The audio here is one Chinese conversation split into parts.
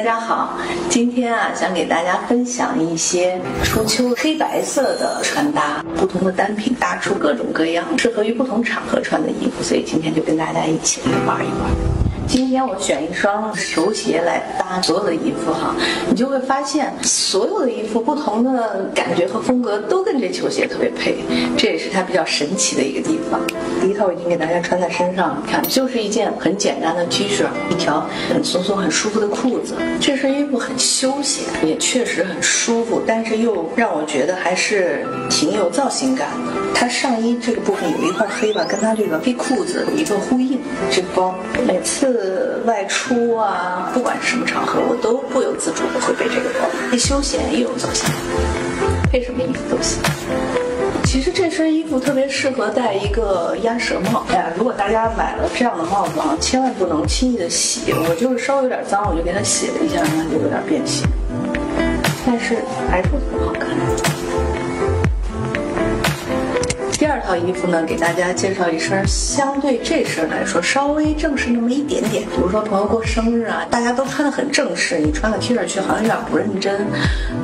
大家好，今天啊，想给大家分享一些初秋黑白色的穿搭，不同的单品搭出各种各样适合于不同场合穿的衣服，所以今天就跟大家一起来玩一玩。今天我选一双球鞋来搭所有的衣服哈，你就会发现所有的衣服不同的感觉和风格都跟这球鞋特别配，这也是它比较神奇的一个地方。第一套我已经给大家穿在身上，了看就是一件很简单的 T 恤，一条很松松很舒服的裤子。这身衣服很休闲，也确实很舒服，但是又让我觉得还是挺有造型感的。它上衣这个部分有一块黑吧，跟它这个黑裤子有一个呼应。这包每次。外出啊，不管是什么场合，我都不由自主的会背这个包，既休闲又有造型，配什么衣服都行。其实这身衣服特别适合戴一个鸭舌帽。哎呀，如果大家买了这样的帽子啊，千万不能轻易的洗。我就是稍微有点脏，我就给它洗了一下，让它就有点变形，但是还是很好看。套衣服呢，给大家介绍一身相对这身来说稍微正式那么一点点。比如说朋友过生日啊，大家都穿的很正式，你穿个 T 恤去好像有点不认真。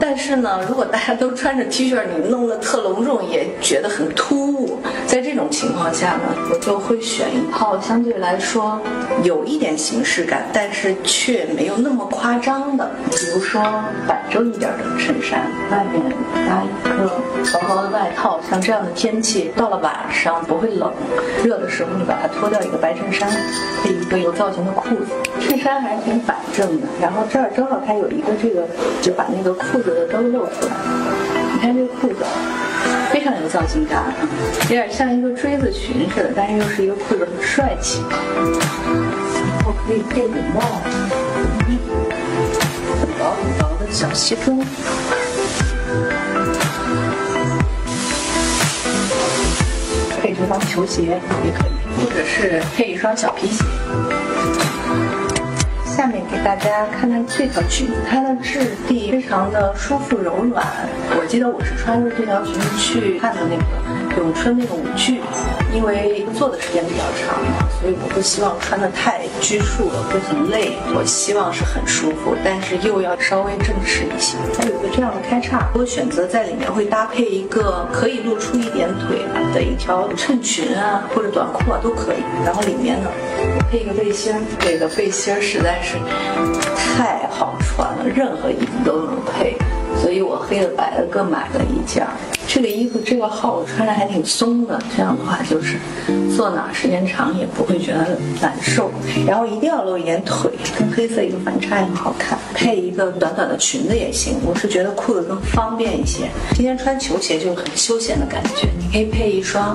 但是呢，如果大家都穿着 T 恤，你弄得特隆重，也觉得很突兀。在这种情况下呢，我就会选一套相对来说有一点形式感，但是却没有那么夸张的。比如说板正一点的衬衫，外面搭一个薄薄的外套，像这样的天气。到了晚上不会冷，热的时候你把它脱掉一个白衬衫，配一个有造型的裤子，衬衫还是挺板正的。然后这儿正好它有一个这个，就把那个裤子的都露出来。你看这个裤子非常有造型感，有点像一个锥子裙似的，但是又是一个裤子，很帅气。然后可以配顶帽，很薄很薄的小西装。一双球鞋也可以，或者是配一双小皮鞋。下面给大家看看这条裙子，它的质地非常的舒服柔软。我记得我是穿着这条裙子去看的那个咏春那个舞剧。因为做的时间比较长嘛，所以我不希望穿的太拘束了，会很累。我希望是很舒服，但是又要稍微正式一些。它有个这样的开叉，我选择在里面会搭配一个可以露出一点腿的一条衬裙啊，或者短裤啊都可以。然后里面呢，配一个背心，这个背心实在是太好穿了，任何衣服都能配。所以我黑的白的各买了一件。这个衣服这个号我穿着还挺松的，这样的话就是坐哪时间长也不会觉得难受。然后一定要露一点腿，跟黑色一个反差也很好看。配一个短短的裙子也行，我是觉得裤子更方便一些。今天穿球鞋就很休闲的感觉，你可以配一双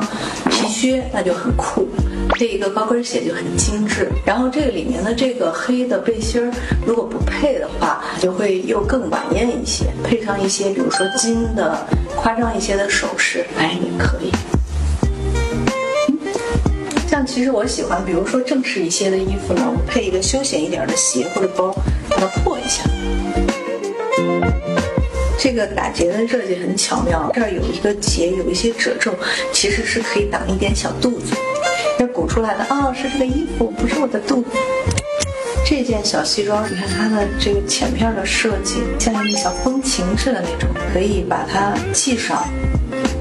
皮靴，那就很酷。配一个高跟鞋就很精致，然后这个里面的这个黑的背心儿，如果不配的话，就会又更晚宴一些。配上一些，比如说金的、夸张一些的首饰，哎，也可以。像其实我喜欢，比如说正式一些的衣服呢，我配一个休闲一点的鞋或者包，把它破一下。这个打结的设计很巧妙，这儿有一个结，有一些褶皱，其实是可以挡一点小肚子。这鼓出来的啊，是这个衣服，不是我的肚子。这件小西装，你看它的这个前片的设计，像一个小风琴似的那种，可以把它系上，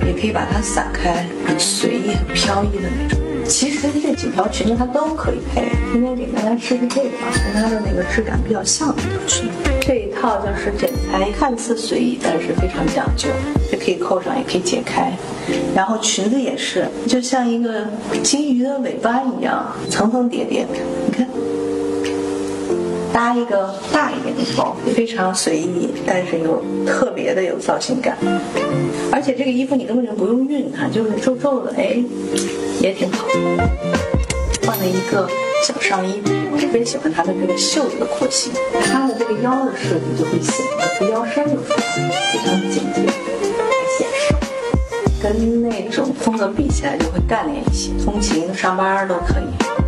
也可以把它散开，很随意、很飘逸的那种。其实这几条裙子它都可以配。今天给大家试试这个吧，跟它的那个质感比较像的一条裙子。这一套就是剪裁看似随意，但是非常讲究，也可以扣上，也可以解开。然后裙子也是，就像一个金鱼的尾巴一样，层层叠叠。你看，搭一个大一点的包，非常随意，但是又特别的有造型感。而且这个衣服你根本就不用熨它，就是皱皱的，哎，也挺好。换了一个小上衣，我特别喜欢它的这个袖子的廓形，它的这个腰的设计就会显得腰身就出来了，非常简洁，还显瘦，跟那种风格比起来就会干练一些，通勤上班都可以。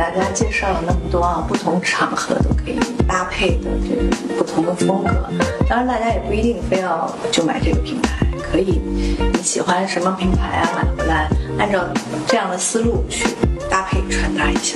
大家介绍了那么多啊，不同场合都可以搭配的这种不同的风格，当然大家也不一定非要就买这个品牌。可以，你喜欢什么品牌啊？买回来按照这样的思路去搭配穿搭一下。